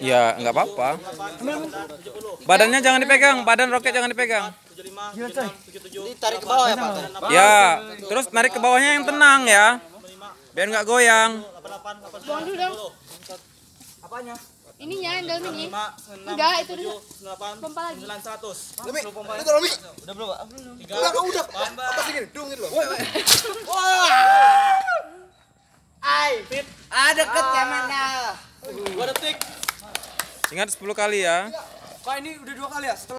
Ya, nggak apa-apa. Badannya jangan dipegang, badan roket jangan dipegang. Tarik ke bawah ya Pak? Ya, terus narik ke bawahnya yang tenang ya. Biar nggak goyang. Buang dulu dong. Apanya? Ininya yang dalam ini. Enggak, itu dulu. Pompa lagi. Lumi, itu Lumi. Udah belum Pak? Udah, kau udah. Apa sih gini? Dung gitu loh. Ah deket ya mana? Ingat 10 kali ya. Pak ini udah dua kali ya? Setelah